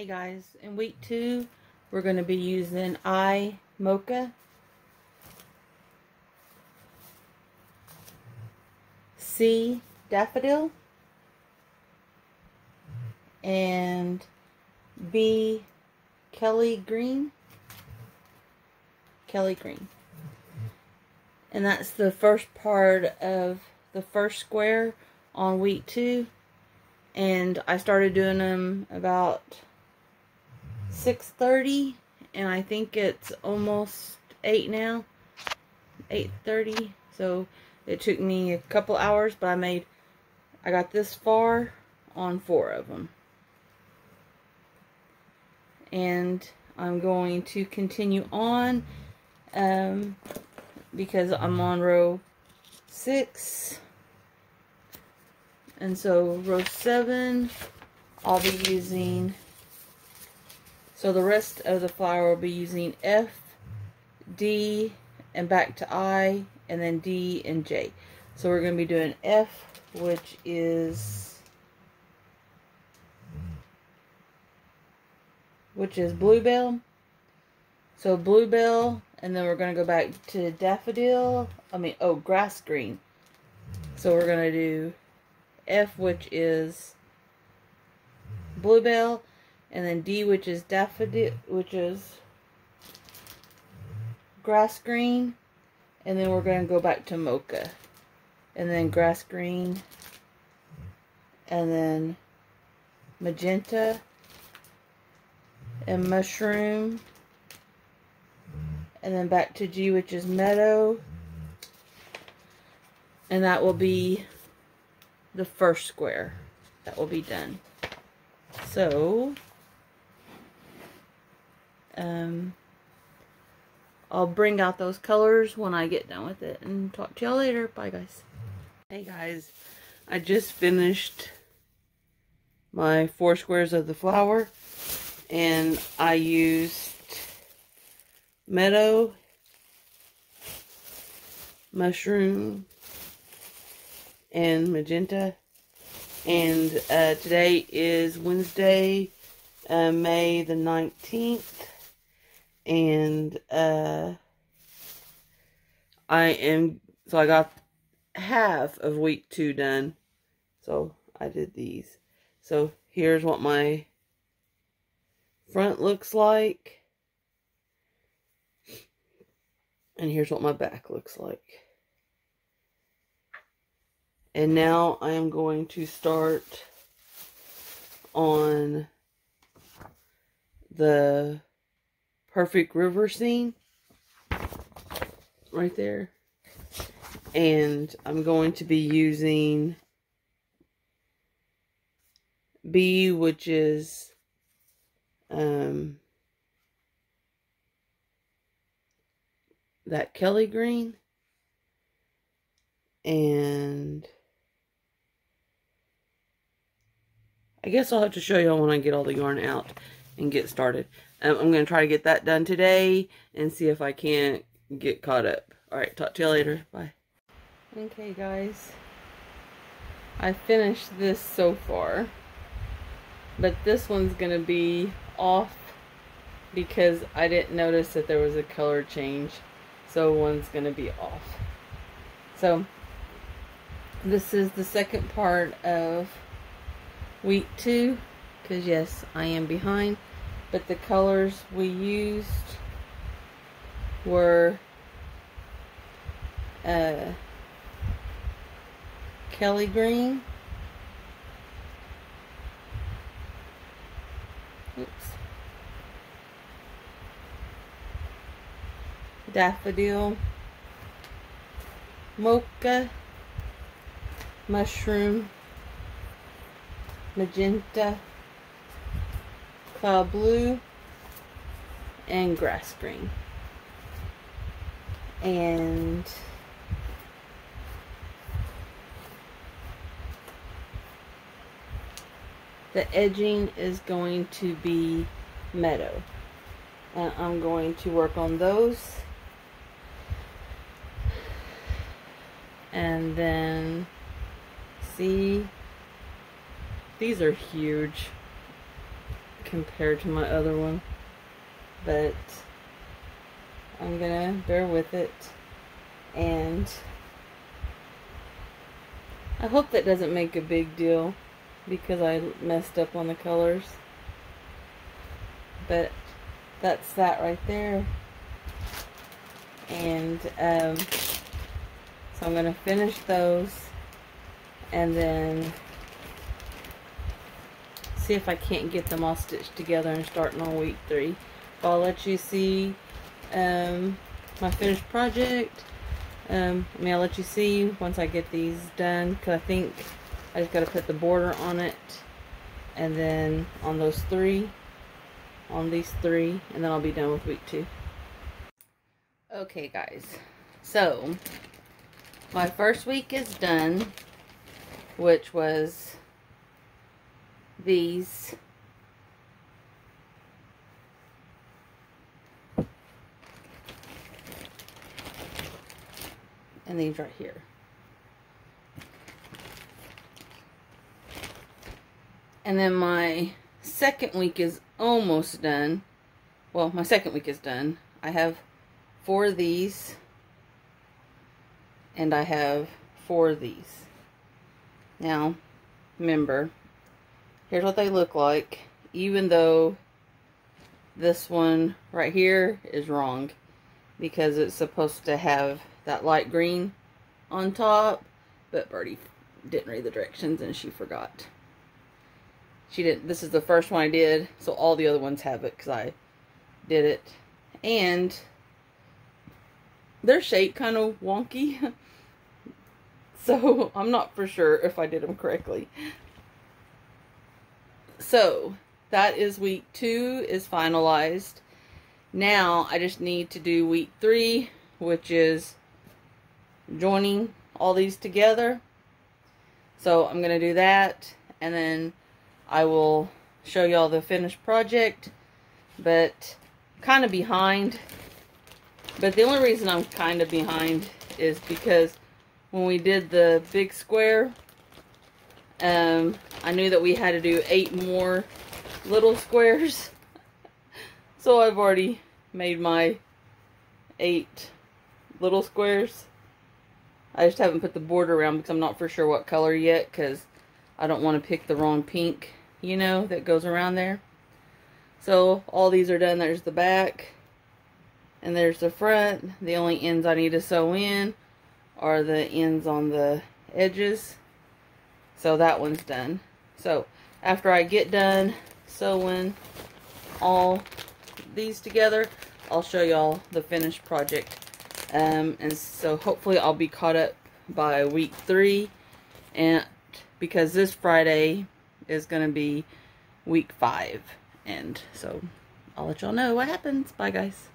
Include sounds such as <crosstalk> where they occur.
Hey guys, in week two, we're going to be using I Mocha. C Daffodil. And B Kelly Green. Kelly Green. And that's the first part of the first square on week two. And I started doing them about 6.30 and I think it's almost 8 now. 8.30. So it took me a couple hours, but I made, I got this far on four of them. And I'm going to continue on um, because I'm on row 6. And so row 7, I'll be using, so the rest of the flower will be using F, D, and back to I, and then D and J. So we're going to be doing F, which is, which is bluebell. So bluebell, and then we're going to go back to daffodil, I mean, oh, grass green. So we're going to do F, which is bluebell, and then D, which is daffodil, which is grass green, and then we're going to go back to mocha, and then grass green, and then magenta, and mushroom, and then back to G, which is meadow, and that will be the first square. That will be done. So, um, I'll bring out those colors when I get done with it and talk to y'all later. Bye, guys. Hey, guys. I just finished my four squares of the flower and I used meadow, mushroom, and magenta. And uh, today is Wednesday, uh, May the 19th. And uh, I am, so I got half of week two done. So I did these. So here's what my front looks like. And here's what my back looks like. And now I am going to start on the perfect river scene right there. And I'm going to be using B, which is um, that Kelly green. And I guess I'll have to show y'all when I get all the yarn out and get started. Um, I'm going to try to get that done today and see if I can't get caught up. Alright, talk to you later. Bye. Okay, guys. I finished this so far. But this one's going to be off because I didn't notice that there was a color change. So one's going to be off. So, this is the second part of week two because yes I am behind but the colors we used were uh, Kelly green. Oops. Daffodil. Mocha. Mushroom. Magenta, cloud blue, and grass green. And the edging is going to be meadow. And I'm going to work on those. And then see these are huge. Compared to my other one. But I'm gonna bear with it. And I hope that doesn't make a big deal because I messed up on the colors. But that's that right there. And um, so I'm going to finish those and then see if I can't get them all stitched together and starting on week three. But I'll let you see um, my finished project. Um, I mean, I'll let you see once I get these done because I think I just got to put the border on it and then on those three on these three and then I'll be done with week two. Okay guys, so my first week is done, which was these and these right here. And then my second week is almost done. Well, my second week is done. I have four of these. And I have four of these. Now, remember, here's what they look like. Even though this one right here is wrong. Because it's supposed to have that light green on top. But Birdie didn't read the directions and she forgot. She didn't. This is the first one I did, so all the other ones have it because I did it. And they're shaped kind of wonky. <laughs> so I'm not for sure if I did them correctly. So that is week two is finalized. Now I just need to do week three, which is joining all these together. So I'm going to do that and then I will show y'all the finished project, but kind of behind. But the only reason I'm kind of behind is because when we did the big square, um, I knew that we had to do eight more little squares. <laughs> so I've already made my eight little squares. I just haven't put the border around because I'm not for sure what color yet because I don't want to pick the wrong pink you know, that goes around there. So all these are done. There's the back and there's the front. The only ends I need to sew in are the ends on the edges. So that one's done. So after I get done sewing all these together, I'll show y'all the finished project. Um, and so hopefully I'll be caught up by week three. And because this Friday is going to be week five. And so I'll let y'all know what happens. Bye, guys.